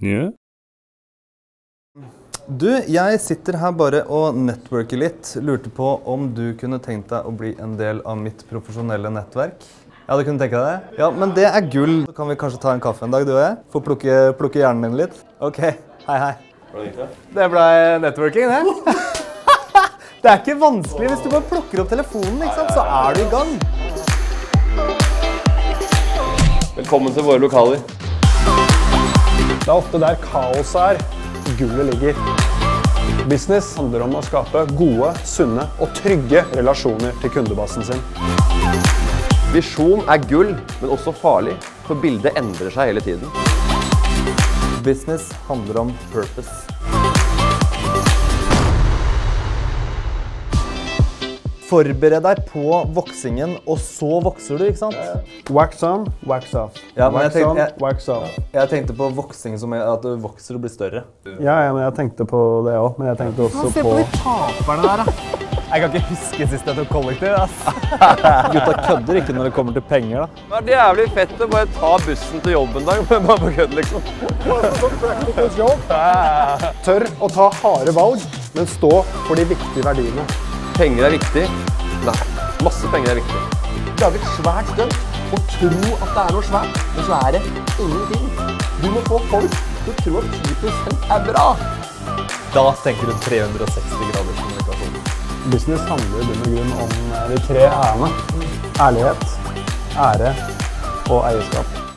Ja. Du, jeg sitter her bare og networker litt. Lurte på om du kunne tenkt deg å bli en del av mitt profesjonelle nettverk? Ja, du kunne tenke deg det? Ja, men det er gull. Så kan vi kanskje ta en kaffe en dag, du og jeg? Få plukke, plukke hjernen din litt? Ok, hei hei. Det ble networking, det. det er ikke vanskelig hvis du bare plukker opp telefonen, ikke sant? så er du i gang. Velkommen til våre lokaler. Det er ofte der kaoset er, gullet ligger. Business handler om å skape gode, sunne og trygge relasjoner til kundebasen sin. Visjon er gull, men også farlig, for bildet endrer seg hele tiden. Business handler om purpose. Forbered deg på voksingen, og så vokser du, ikke sant? Wax on, wax off. Ja, wax tenkte- on, jeg- wax off. Jeg tenkte på voksing som at du vokser og blir større. Ja, ja, men jeg tenkte på det òg. Men jeg tenkte også på Se på de taperne der, da. Jeg kan ikke huske sist jeg tok kollektiv. ass. Gutta kødder ikke når det kommer til penger. da. Det er jævlig fett å bare ta bussen til jobb en dag, bare på kødd, liksom. Tør å ta harde valg, men stå for de viktige verdiene. Penger er viktig. Nei, masse penger er viktig. Lage et svært stunt og tro at det er noe svært, men så er det ingenting. Du må få folk til å tro at 10 er bra. Da tenker du 360 graders kommunikasjon. Business handler i bunn og grunn om de tre ærene. Ærlighet, ære og eierskap.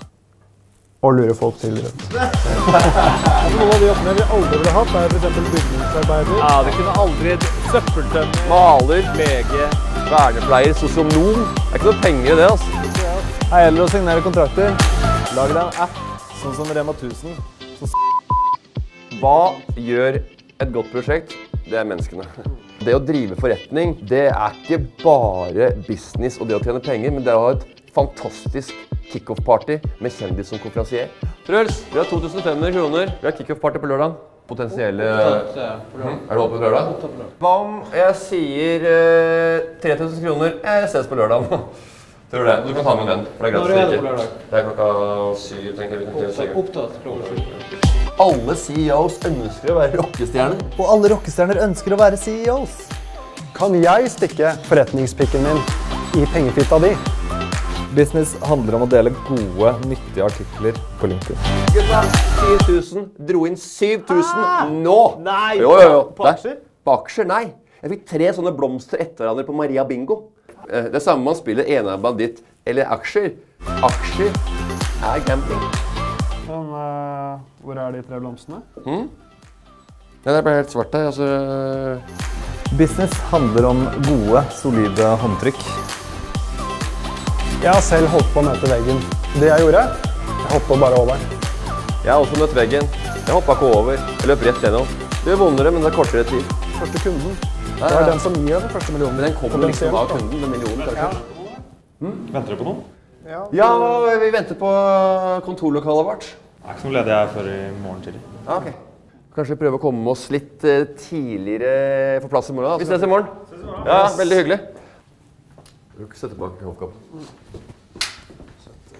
Og lure folk til Rødt. Noen av de jobbene vi aldri ville hatt, er f.eks. bygningsarbeider. Ja, det kunne aldri søppeltømmer. Maler, lege, vernepleier, sosionom. Det er ikke noe penger i det, altså. Det gjelder å signere kontrakter. Lag deg en app, sånn som Rema 1000. Hva gjør et godt prosjekt? Det er menneskene. Det å drive forretning, det er ikke bare business og det å tjene penger, men det er å ha et fantastisk kickoff-party med kjendis som konferansier. Truls, vi har 2500 kroner. Vi har kickoff-party på lørdag. Potensielle. Er du åpen på lørdag? Hva om jeg sier eh, 3000 kroner? Jeg ses på lørdag. Tror du det? Du kan ta med en venn. for Det er gratis drikke. Det er klokka syv. tenker jeg. Opptatt Alle CEOs ønsker å være rockestjerner. Og alle rockestjerner ønsker å være CEOs. Kan jeg stikke forretningspikken min i pengefitta di? Business handler om å dele gode, nyttige artikler på LinkedIn. Gutta, 7000. Dro inn 7000 nå! Nei, Jo, jo, jo. på aksjer? På aksjer, nei. Jeg fikk tre sånne blomster etter hverandre på Maria Bingo. Eh, Det er samme man spiller enarmet banditt eller aksjer. Aksjer er gambling. Men uh, hvor er de tre blomstene? Ja, det ble helt svart her. Altså Business handler om gode, solide håndtrykk. Jeg har selv holdt på å møte veggen. Det jeg gjorde, jeg hoppet bare over. Jeg har også møtt veggen. Jeg hoppa ikke over. Jeg løp rett gjennom. Det gjør vondere, men det er kortere tid. Første kunden. Det er den som gir den første millionen. Men den kommer liksom av kunden, den millionen. kanskje. Venter du på noen? Ja, vi venter på kontorlokalet vårt. Det er ikke noe ledig her før i morgen tidlig. Ja, ok. Kanskje vi prøver å komme oss litt eh, tidligere på plass i morgen. da. Vi ses i morgen. Ja, veldig hyggelig. Ik zet de bak in op.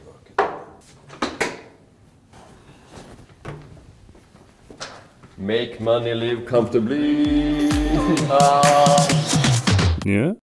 Bak in. Make money live comfortably. Ah. Yeah?